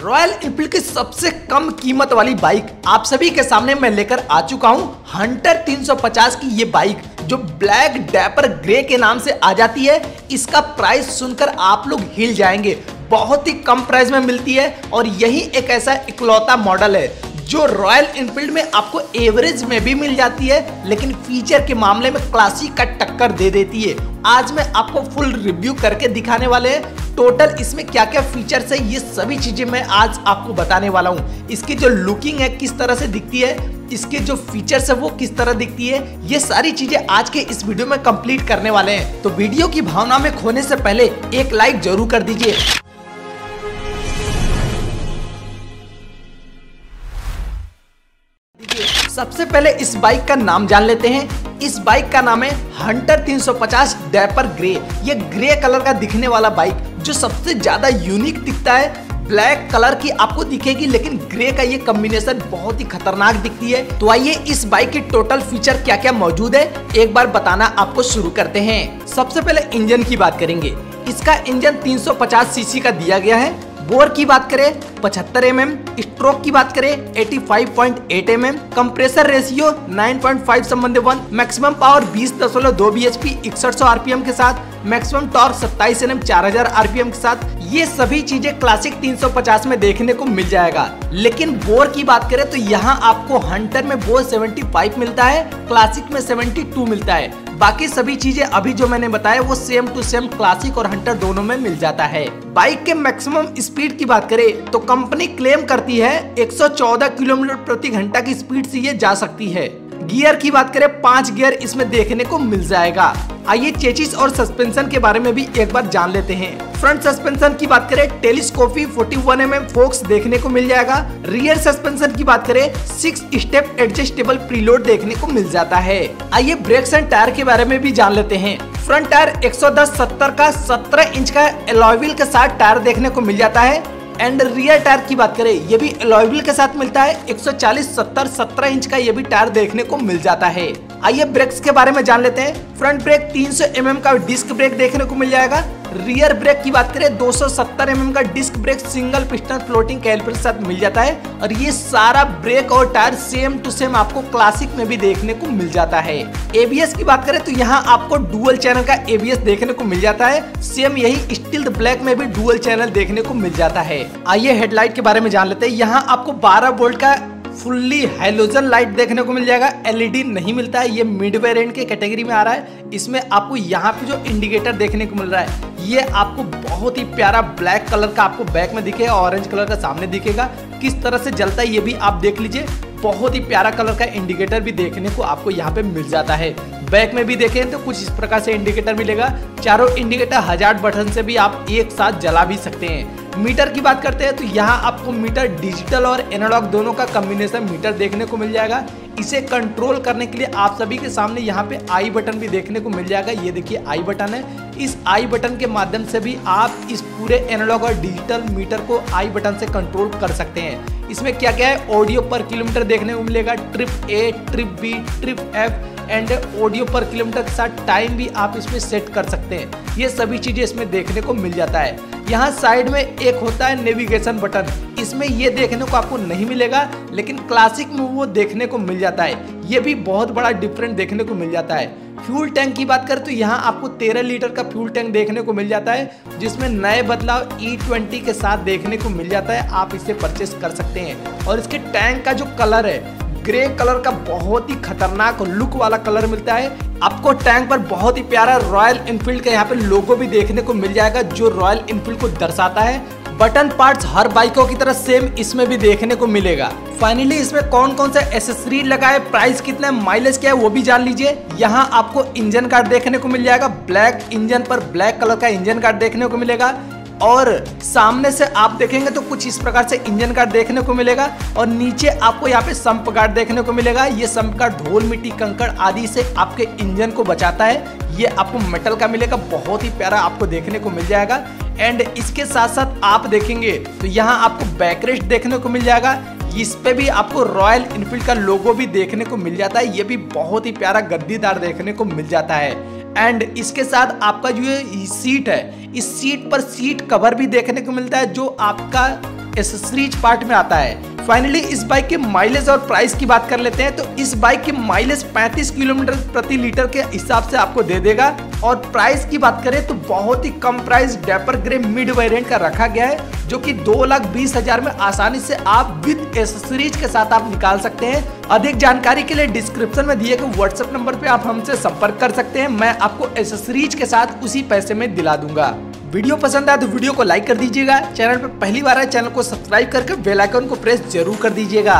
Royal Enfield की सबसे कम कीमत वाली बाइक आप सभी के सामने मैं लेकर आ चुका हूँ हंटर 350 की ये बाइक, जो ब्लैक डैपर ग्रे के नाम से आ जाती है। इसका प्राइस सुनकर आप लोग हिल जाएँगे। बहुत ही कम प्राइस में मिलती है और यही एक ऐसा इकलौता मॉडल है। जो रॉयल इनफील्ड में आपको एवरेज में भी मिल जाती है, लेकिन फीचर के मामले में क्लासिक का टक्कर दे देती है। आज मैं आपको फुल रिव्यू करके दिखाने वाले हैं। टोटल इसमें क्या क्या फीचर्स है, ये सभी चीज़ें मैं आज आपको बताने वाला हूँ। इसकी जो लुकिंग है, किस तरह से दिखती है, इसके जो फीचर्स है, वो किस तरह दिखती है, ये सारी चीज़ें आज के इस वीडियो में कंप्लीट करने वाले हैं। तो वीडियो की भावना में खोने से पहले एक लाइक ज़रूर कर दीजिए। सबसे पहले इस बाइक का नाम जान लेते हैं। इस बाइक का नाम है हंटर 350 डैपर ग्रे ये ग्रे कलर का दिखने वाला बाइक, जो सबसे ज़्यादा यूनिक दिखता है। ब्लैक कलर की आपको दिखेगी, लेकिन ग्रे का ये कॉम्बिनेशन बहुत ही खतरनाक दिखती है। तो आइए इस बाइक की टोटल फीचर क्या क्या मौजूद है, एक बार बताना आपको शुरू करते हैं। सबसे पहले इंजन की बात करेंगे। इसका इंजन 350 सीसी का दिया गया है। बोर की बात करें 75 एम एम स्ट्रोक की बात करें 85.8 एम एम कंप्रेसर रेशियो 9.5 संबंध one maximum power 20.2 bhp 6100 RPM के साथ मैक्सिमम टॉर्क 27 एनएम 4000 आरपीएम के साथ, ये सभी चीज़ें क्लासिक 350 में देखने को मिल जाएगा। लेकिन बोर की बात करें तो यहाँ आपको हंटर में बोर 75 मिलता है क्लासिक में 72 मिलता है। बाकी सभी चीज़ें अभी जो मैंने बताया, वो सेम टू सेम क्लासिक और हंटर दोनों में मिल जाता है। बाइक के मैक्सिमम स्पीड की बात करें तो कंपनी क्लेम करती है 114 किलोमीटर प्रति घंटा की स्पीड से ये जा सकती है। गियर की बात करें, पाँच गियर इसमें देखने को मिल जाएगा। आइए चेचिस और सस्पेंशन के बारे में भी एक बार जान लेते हैं। फ्रंट सस्पेंशन की बात करें, टेलीस्कोपी 41 वन एम फोक्स देखने को मिल जाएगा। रियर सस्पेंशन की बात करें, सिक्स स्टेप एडजस्टेबल प्रीलोड देखने को मिल जाता है। आइए ब्रेक्स एंड टायर के बारे में भी जान लेते हैं। फ्रंट टायर 110 70 का 17 इंच का एलॉयविल के साथ टायर देखने को मिल जाता है। एंड रियर टायर की बात करें, ये भी एलोएबल के साथ मिलता है। 140 70 17 इंच का ये भी टायर देखने को मिल जाता है। आइए ब्रेक्स के बारे में जान लेते हैं। फ्रंट ब्रेक 300 सौ mm का डिस्क ब्रेक देखने को मिल जाएगा। रियर ब्रेक की बात करें 270 mm का disc brake single piston floating caliper के साथ मिल जाता है और ये सारा ब्रेक और टायर सेम टू सेम आपको क्लासिक में भी देखने को मिल जाता है। एबीएस की बात करें तो यहाँ आपको डुअल चैनल का एबीएस देखने को मिल जाता है। सेम यही स्टील ब्लैक में भी डुअल चैनल देखने को मिल जाता है। आइए हेडलाइट के बारे में जान लेते हैं। यहाँ आपको बारह वोल्ट का फुल्ली हेलोजन लाइट देखने को मिल जाएगा। एलईडी नहीं मिलता है। ये मिड वेरिएंट के कैटेगरी में आ रहा है। इसमें आपको यहाँ पे जो इंडिकेटर देखने को मिल रहा है ये आपको बहुत ही प्यारा ब्लैक कलर का आपको बैक में दिखेगा, ऑरेंज कलर का सामने दिखेगा। किस तरह से जलता है ये भी आप देख लीजिए। बहुत ही प्यारा कलर का इंडिकेटर भी देखने को आपको यहाँ पे मिल जाता है। बैक में भी देखें तो कुछ इस प्रकार से इंडिकेटर मिलेगा। चारों इंडिकेटर हज़ार बटन से भी आप एक साथ जला भी सकते हैं। मीटर की बात करते हैं तो यहाँ आपको मीटर डिजिटल और एनालॉग दोनों का कम्बिनेशन मीटर देखने को मिल जाएगा। इसे कंट्रोल करने के लिए आप सभी के सामने यहाँ पे आई बटन भी देखने को मिल जाएगा। ये देखिए आई बटन है। इस आई बटन के माध्यम से भी आप इस पूरे एनालॉग और डिजिटल मीटर को आई बटन से कंट्रोल कर सकते हैं। इसमें क्या क्या है? ऑडियो पर किलोमीटर देखने को मिलेगा। Trip A trip B trip F and audio पर किलोमीटर के साथ टाइम भी आप इसमें सेट कर सकते हैं। ये सभी चीज़ें इसमें देखने को मिल जाता है। यहाँ साइड में एक होता है नेविगेशन बटन। इसमें ये देखने को आपको नहीं मिलेगा, लेकिन क्लासिक में वो देखने को मिल जाता है। ये भी बहुत बड़ा डिफरेंट देखने को मिल जाता है। फ्यूल टैंक की बात करें तो यहाँ आपको 13 लीटर का फ्यूल टैंक देखने को मिल जाता है, जिसमें नए बदलाव E20 के साथ देखने को मिल जाता है। आप इसे परचेस कर सकते हैं। और इसके टैंक का जो कलर है ग्रे कलर का बहुत ही खतरनाक लुक वाला कलर मिलता है। आपको टैंक पर बहुत ही प्यारा रॉयल इनफील्ड का यहाँ पे लोगो भी देखने को मिल जाएगा, जो रॉयल इनफील्ड को दर्शाता है। बटन पार्ट्स हर बाइकों की तरह सेम इसमें भी देखने को मिलेगा। फाइनली इसमें कौन कौन सा एसेसरी लगा है प्राइस कितना है माइलेज क्या है, वो भी जान लीजिए। यहाँ आपको इंजन कार्ड देखने को मिल जाएगा ब्लैक इंजन पर ब्लैक कलर का इंजन कार्ड देखने को मिलेगा। और सामने से आप देखेंगे तो कुछ इस प्रकार से इंजन गार्ड देखने को मिलेगा और नीचे आपको यहाँ पे संप गार्ड देखने को मिलेगा। ये संप गार्ड धूल, मिट्टी, कंकड़ आदि से आपके इंजन को बचाता है। ये आपको मेटल का मिलेगा, बहुत ही प्यारा आपको देखने को मिल जाएगा। एंड इसके साथ साथ आप देखेंगे तो यहाँ आपको बैकरेस्ट देखने को मिल जाएगा। इस पे भी आपको रॉयल इनफील्ड का लोगो भी देखने को मिल जाता है। ये भी बहुत ही प्यारा गद्दीदार देखने को मिल जाता है। एंड इसके साथ आपका जो ये सीट है, इस सीट पर सीट कवर भी देखने को मिलता है, जो आपका एसेसरीज पार्ट में आता है। फाइनली इस बाइक के माइलेज और प्राइस की बात कर लेते हैं तो इस बाइक की माइलेज 35 किलोमीटर प्रति लीटर के हिसाब से आपको दे देगा। और प्राइस की बात करें तो बहुत ही कम price dapper grey mid variant का रखा गया है, जो कि दो लाख बीस हज़ार में आसानी से आप विद एसेसरीज के साथ आप निकाल सकते हैं। अधिक जानकारी के लिए डिस्क्रिप्शन में दिए गए व्हाट्सएप नंबर पे आप हमसे संपर्क कर सकते हैं। मैं आपको एसेसरीज के साथ उसी पैसे में दिला दूँगा। वीडियो पसंद आए तो वीडियो को लाइक कर दीजिएगा। चैनल पर पहली बार आए, चैनल को सब्सक्राइब करके बेल आइकन को प्रेस ज़रूर कर दीजिएगा।